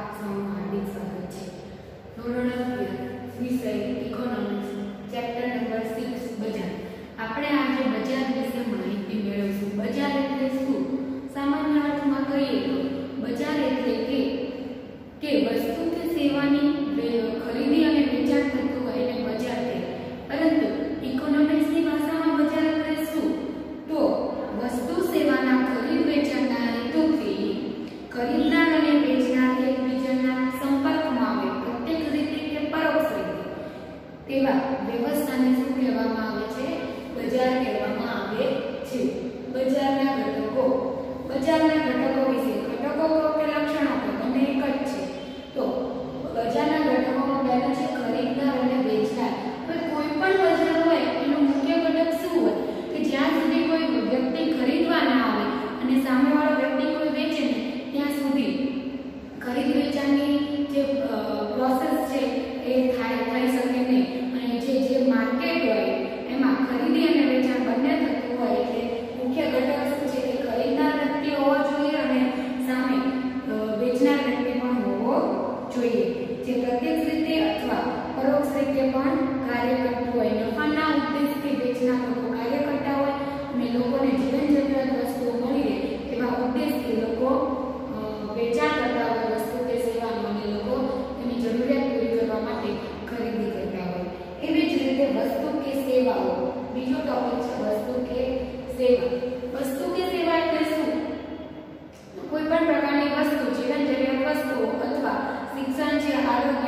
આપ સૌનું હાર્દિક છે ધોરણ વિષય ઇકોનોમિક્સ ચેપ્ટર નંબર સિક્સ બજાર આપણે આજે બજાર વિશે માહિતી મેળવીશું બજાર એટલે શું સામાન્ય અર્થમાં કહીએ તો બજાર એટલે કે કે વસ્તુ કે સેવાની ખરીદી અને વેચાણ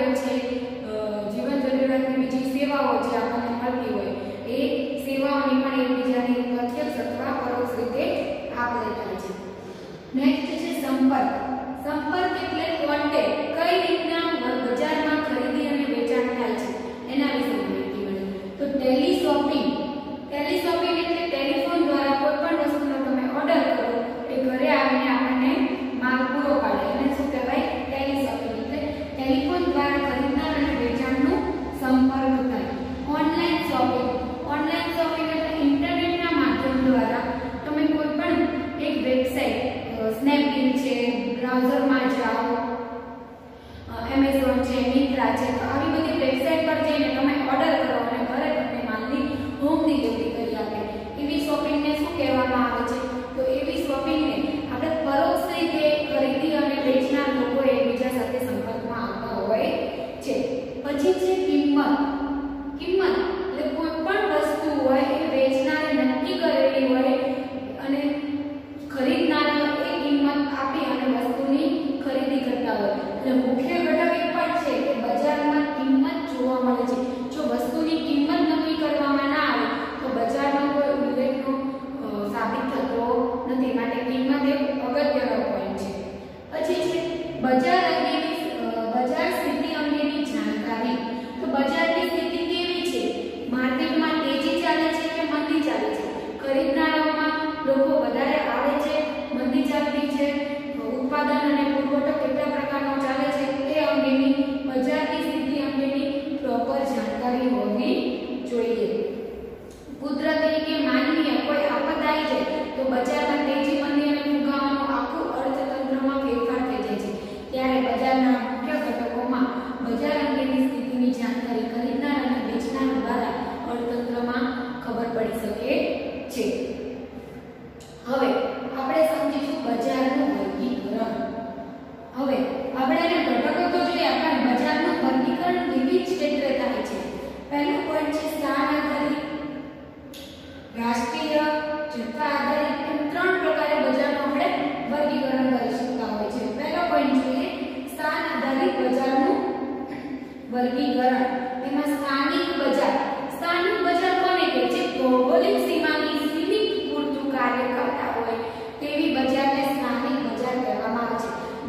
Take.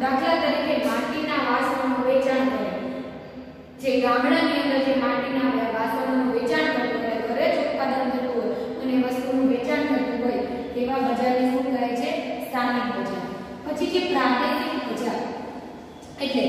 દાખલા તરીકે માટીના વાસણોનું વેચાણ કરે. જે ગામડાની અંદર જે માટીના વાસણોનું વેચાણ કરતું હોય, ઘરે જ ઉત્પાદન થતું હોય અને વસ્તુનું વેચાણ થતું હોય, તેવા બજારને શું કહે છે? સ્થાનિક બજાર. પછી જે પ્રાદેશિક બજાર. એટલે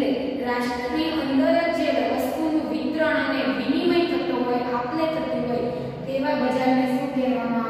એટલે રાષ્ટ્રની અંદર જે વસ્તુનું વિતરણ અને વિનિમય થતો હોય આપલે થતી હોય, તેવા બજારને શું કહેવામાં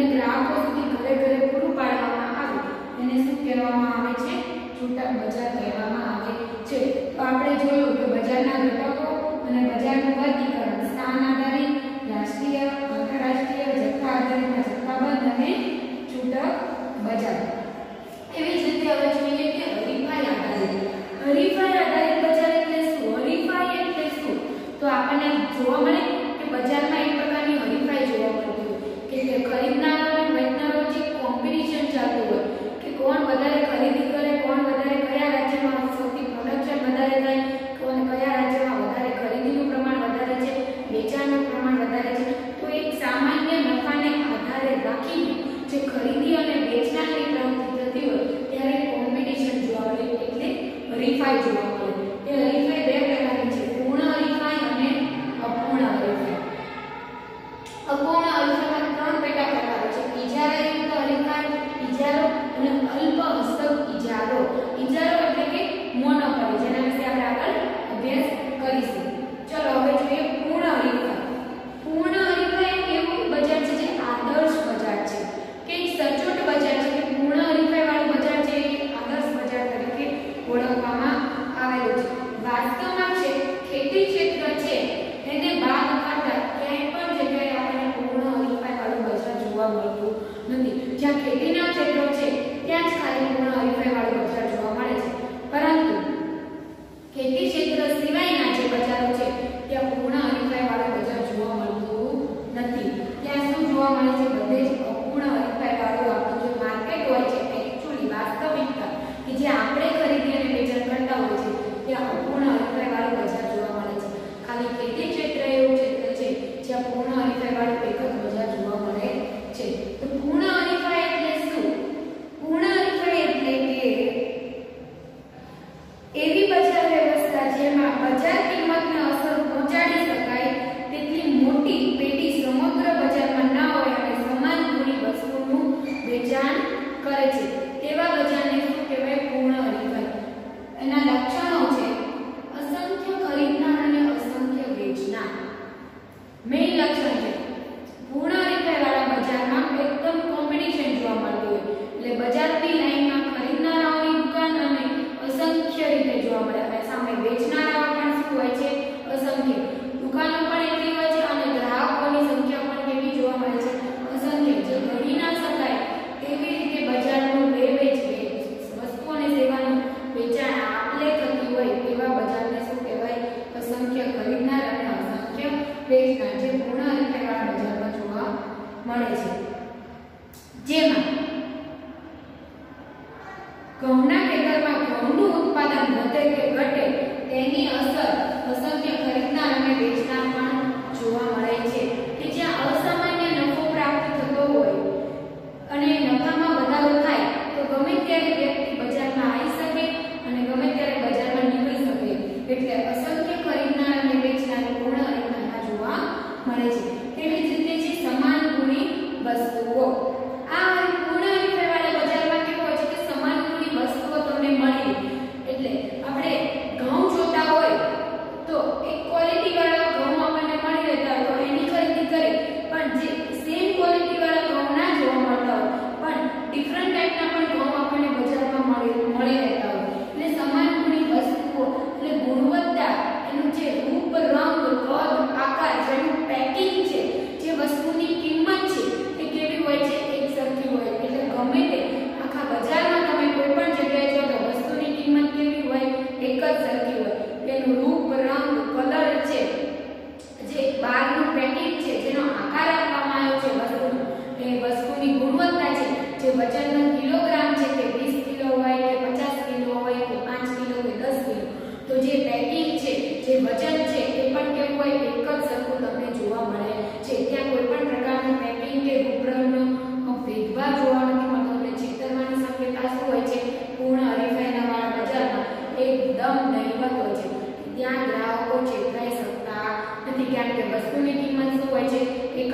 અને ગ્રાહકો સુધી ઘરે ઘરે પૂરું પાડવામાં આવે. એને શું કહેવામાં આવે છે? છૂટક બજાર કહેવામાં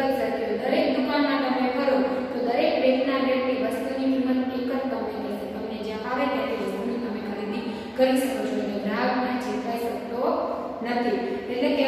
કરી શક્યો દરેક દુકાનમાં તમે કરો, તો દરેક રેટના રેટની વસ્તુની કિંમત એક જ તમને કહેશે. તમને જ્યાં આવે ત્યાંથી વસ્તુની તમે ખરીદી કરી શકો છો. અને ગ્રાહકના ચેતાઈ શકતો નથી. એટલે કે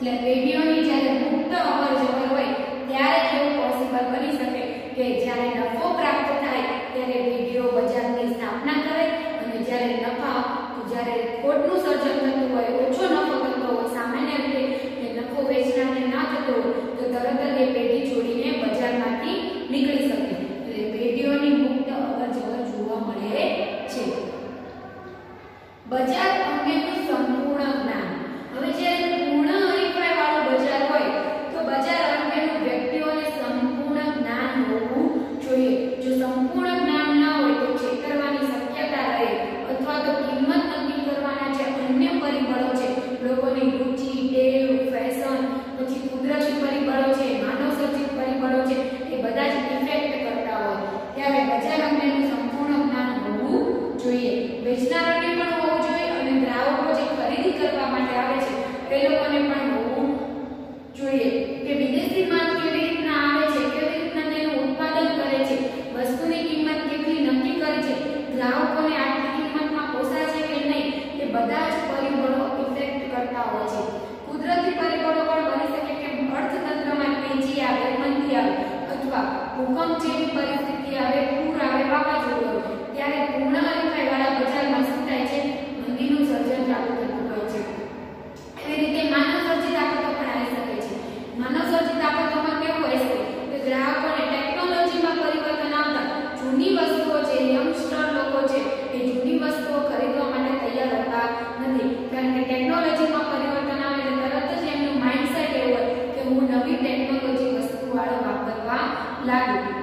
La que વેચનારાને પણ હોવું જોઈએ અને ગ્રાહકો જે ખરીદી કરવા માટે આવે છે, તે લોકોને પણ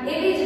ele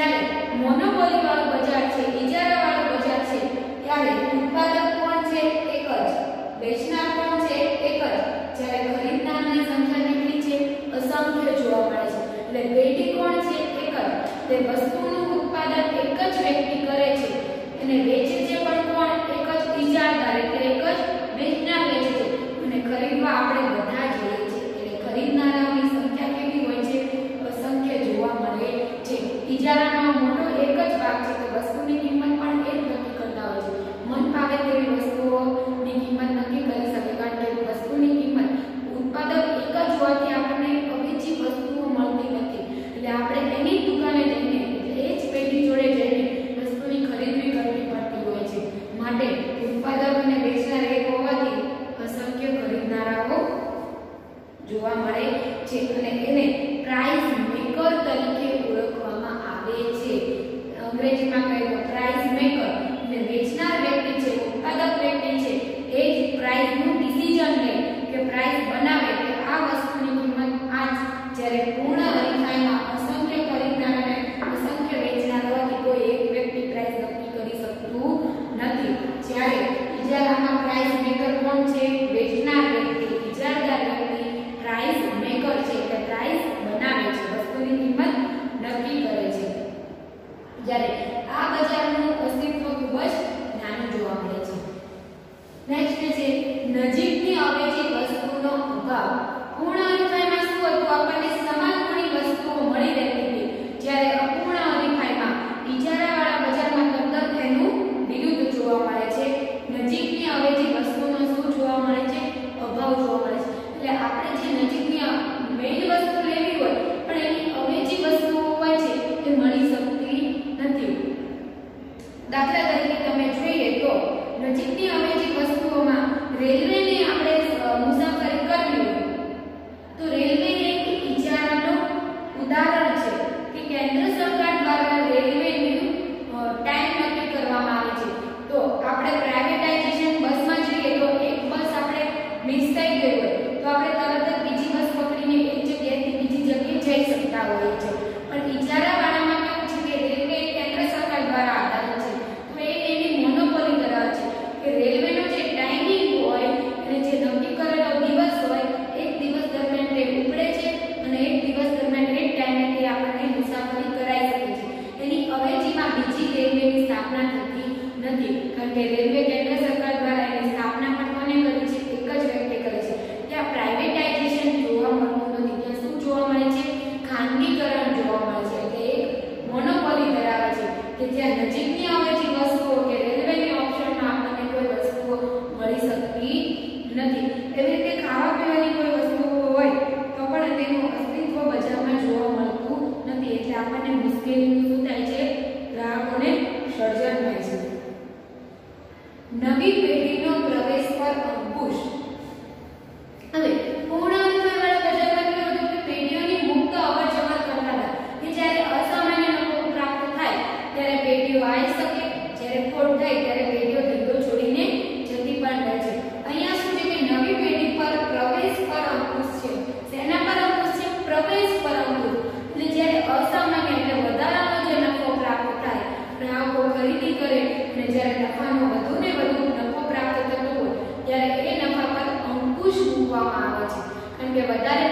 જ્યારે મોનોપોલીવાળું બજાર છે, ઇજારાવાળો બજાર છે, ત્યારે ઉત્પાદક કોણ છે? એક જ. વેચનાર કોણ છે? એક જ. જ્યારે ખરીદનારની સંખ્યા કેટલી છે? અસંખ્ય જોવા મળે છે. એટલે પેઢી કોણ છે? એક જ. તે વસ્તુનું ઉત્પાદન એક જ વ્યક્તિ કરે છે. અને વેચે છે પણ મળે છે અને એને પ્રાઇસ મેકર તરીકે ઓળખવામાં આવે છે. અંગ્રેજીમાં કહેવાય પ્રાઇસ મેકર એટલે વેચનાર વ્યક્તિ છે ઉત્પાદક વ્યક્તિ છે, એ જ પ્રાઇસનું ડિસિઝન લે કે પ્રાઇસ બનાવે. સ્થાપના થતી નથી. કારણ કે રેલવે સત્યાવીસ પરંતુ એટલે જ્યારે અસામાન્ય એટલે વધારાનો જે નફો પ્રાપ્ત થાય ગ્રાહકો ખરીદી કરે અને જ્યારે નફાનો વધુ ને વધુ નફો પ્રાપ્ત થતો હોય, ત્યારે એ નફા પર અંકુશ મૂકવામાં આવે છે. કારણ કે વધારે